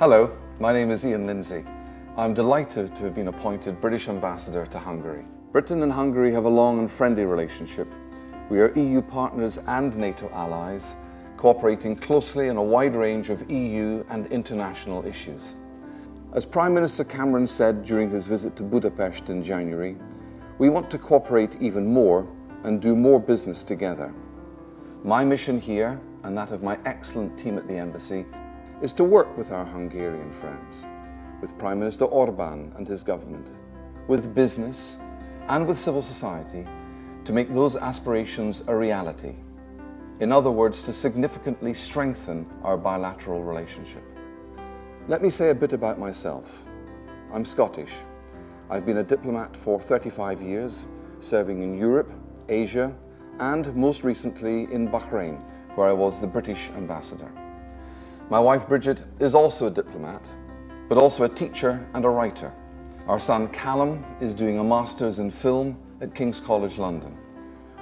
Hello, my name is Iain Lindsay. I'm delighted to have been appointed British Ambassador to Hungary. Britain and Hungary have a long and friendly relationship. We are EU partners and NATO allies, cooperating closely on a wide range of EU and international issues. As Prime Minister Cameron said during his visit to Budapest in January, we want to cooperate even more and do more business together. My mission here, and that of my excellent team at the Embassy, is to work with our Hungarian friends, with Prime Minister Orban and his government, with business and with civil society to make those aspirations a reality. In other words, to significantly strengthen our bilateral relationship. Let me say a bit about myself. I'm Scottish. I've been a diplomat for 35 years, serving in Europe, Asia, and most recently in Bahrain, where I was the British ambassador. My wife Bridget is also a diplomat, but also a teacher and a writer. Our son Callum is doing a master's in film at King's College London.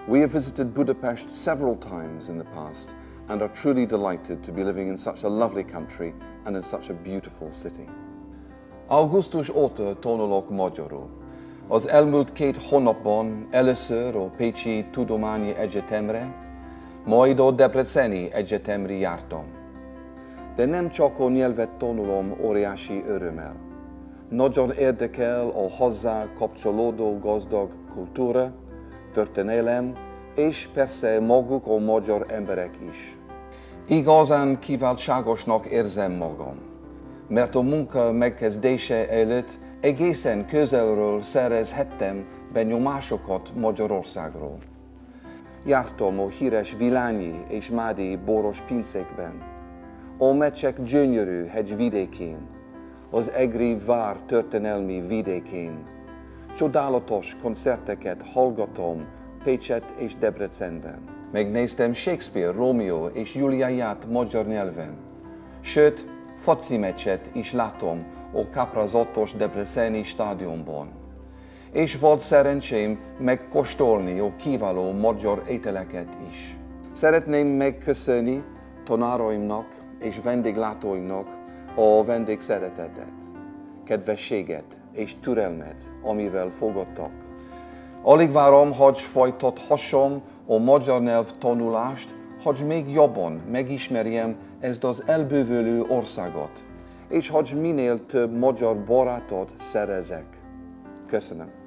We have visited Budapest several times in the past and are truly delighted to be living in such a lovely country and in such a beautiful city. Augustus óta tanulok magyarul. Az elmúlt két hónapban először a Pécsi Tudományi Egyetemre, majd a Debreceni Egyetemre jártam de nem csak a nyelvet tanulom óriási örömmel. Nagyon érdekel a hozzá kapcsolódó gazdag kultúra, történelem, és persze maguk a magyar emberek is. Igazán kiváltságosnak érzem magam, mert a munka megkezdése előtt egészen közelről szerezhettem benyomásokat Magyarországról. Jártam a híres Vilányi és Mádi boros pincékben, a mecsek gyönyörű hegy vidékén, az egri vár történelmi vidékén. Csodálatos koncerteket hallgatom Pécset és Debrecenben. Megnéztem Shakespeare, Romeo és Juliáját magyar nyelven. Sőt, foci meccset is látom a kaprazatos Debreceni stadionban. És volt szerencsém megkóstolni a kiváló magyar ételeket is. Szeretném megköszönni tanáraimnak, és vendéglátóinknak a vendég szeretetet, kedvességet és türelmet, amivel fogadtak. Alig várom, hogy folytathassam a magyar nyelv tanulást, hogy még jobban megismerjem ezt az elbővülő országot, és hogy minél több magyar barátot szerezek. Köszönöm.